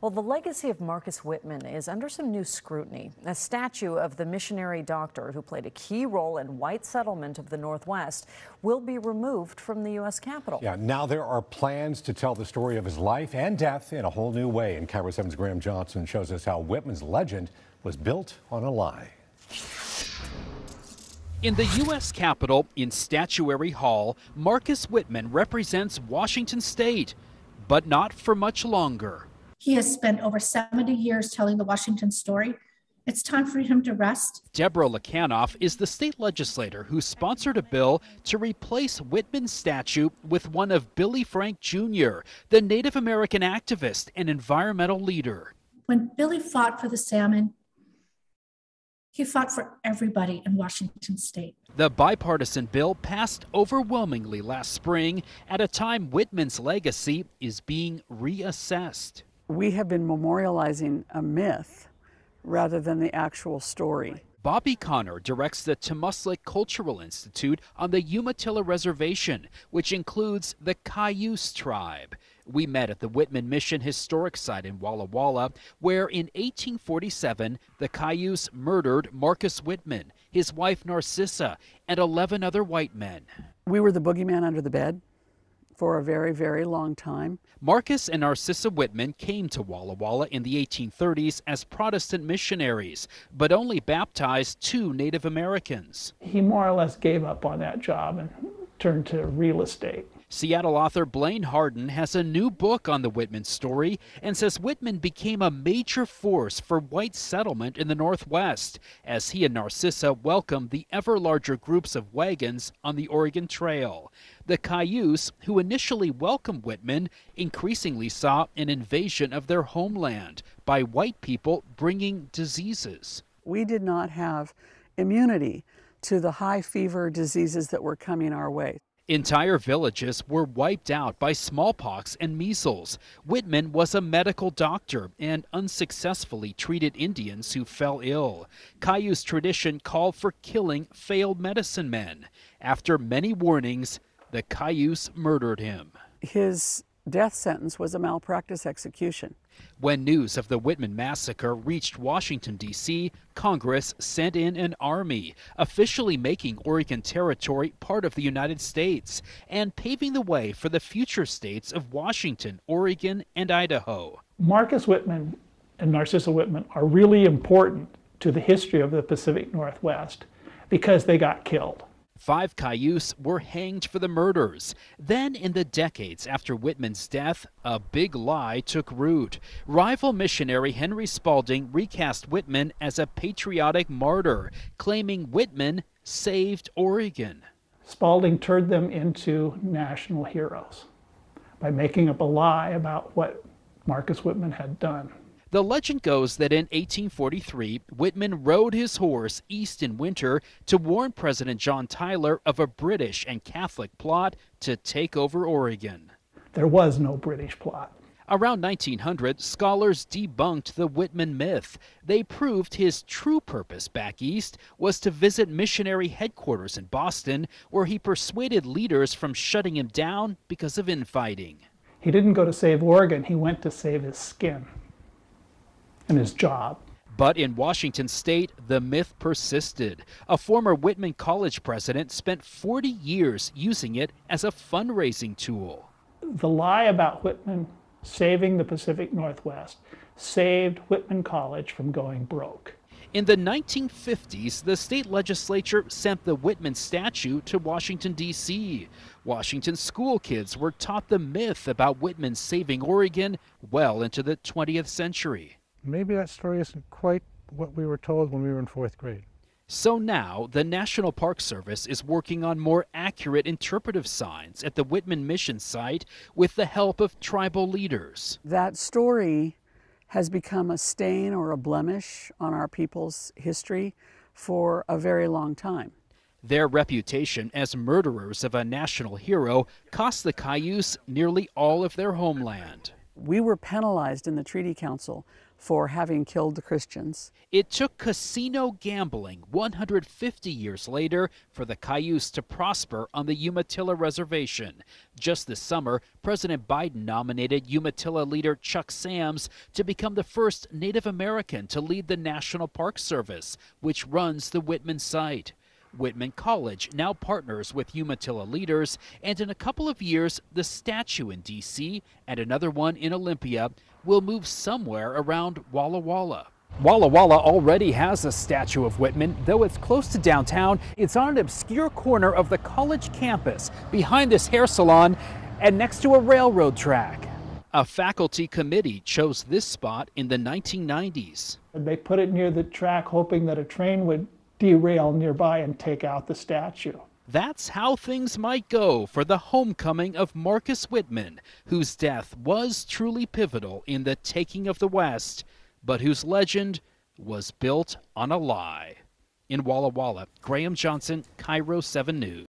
Well, the legacy of Marcus Whitman is under some new scrutiny. A statue of the missionary doctor who played a key role in white settlement of the Northwest will be removed from the U.S. Capitol. Yeah, now there are plans to tell the story of his life and death in a whole new way. And KIRO 7's Graham Johnson shows us how Whitman's legend was built on a lie. In the U.S. Capitol, in Statuary Hall, Marcus Whitman represents Washington State, but not for much longer. He has spent over 70 years telling the Washington story. It's time for him to rest. Deborah Lekanoff is the state legislator who sponsored a bill to replace Whitman's statue with one of Billy Frank Jr., the Native American activist and environmental leader. When Billy fought for the salmon, he fought for everybody in Washington state. The bipartisan bill passed overwhelmingly last spring at a time Whitman's legacy is being reassessed. We have been memorializing a myth rather than the actual story. Bobby Connor directs the Tamástslikt Cultural Institute on the Umatilla Reservation, which includes the Cayuse tribe. We met at the Whitman Mission Historic Site in Walla Walla, where in 1847 the Cayuse murdered Marcus Whitman, his wife Narcissa, and 11 other white men. We were the boogeyman under the bed for a very, very long time. Marcus and Narcissa Whitman came to Walla Walla in the 1830s as Protestant missionaries, but only baptized two Native Americans. He more or less gave up on that job and turned to real estate. Seattle author Blaine Harden has a new book on the Whitman story and says Whitman became a major force for white settlement in the Northwest as he and Narcissa welcomed the ever larger groups of wagons on the Oregon Trail. The Cayuse, who initially welcomed Whitman, increasingly saw an invasion of their homeland by white people bringing diseases. We did not have immunity to the high fever diseases that were coming our way. Entire villages were wiped out by smallpox and measles. Whitman was a medical doctor and unsuccessfully treated Indians who fell ill. Cayuse tradition called for killing failed medicine men. After many warnings, the Cayuse murdered him. His death sentence was a malpractice execution. When news of the Whitman massacre reached Washington, D.C., Congress sent in an army, officially making Oregon Territory part of the United States and paving the way for the future states of Washington, Oregon, and Idaho. Marcus Whitman and Narcissa Whitman are really important to the history of the Pacific Northwest because they got killed. Five Cayuse were hanged for the murders. Then, in the decades after Whitman's death, a big lie took root. Rival missionary Henry Spalding recast Whitman as a patriotic martyr, claiming Whitman saved Oregon. Spalding turned them into national heroes by making up a lie about what Marcus Whitman had done. The legend goes that in 1843, Whitman rode his horse east in winter to warn President John Tyler of a British and Catholic plot to take over Oregon. There was no British plot. Around 1900, scholars debunked the Whitman myth. They proved his true purpose back east was to visit missionary headquarters in Boston, where he persuaded leaders from shutting him down because of infighting. He didn't go to save Oregon, he went to save his skin and his job. But in Washington state, the myth persisted. A former Whitman College president spent 40 years using it as a fundraising tool. The lie about Whitman saving the Pacific Northwest saved Whitman College from going broke. In the 1950s, the state legislature sent the Whitman statue to Washington, D.C. Washington school kids were taught the myth about Whitman saving Oregon well into the 20th century maybe that story isn't quite what we were told when we were in fourth grade. So now, the National Park Service is working on more accurate interpretive signs at the Whitman Mission site with the help of tribal leaders. That story has become a stain or a blemish on our people's history for a very long time. Their reputation as murderers of a national hero cost the Cayuse nearly all of their homeland. We were penalized in the Treaty Council for having killed the Christians. It took casino gambling 150 years later for the Cayuse to prosper on the Umatilla Reservation. Just this summer, President Biden nominated Umatilla leader Chuck Sams to become the first Native American to lead the National Park Service, which runs the Whitman site. Whitman College now partners with Umatilla leaders, and in a couple of years, the statue in D.C. and another one in Olympia will move somewhere around Walla Walla. Walla Walla already has a statue of Whitman, though it's close to downtown. It's on an obscure corner of the college campus, behind this hair salon, and next to a railroad track. A faculty committee chose this spot in the 1990s. They put it near the track hoping that a train would derail nearby and take out the statue. That's how things might go for the homecoming of Marcus Whitman, whose death was truly pivotal in the taking of the West, but whose legend was built on a lie. In Walla Walla, Graham Johnson, KIRO 7 News.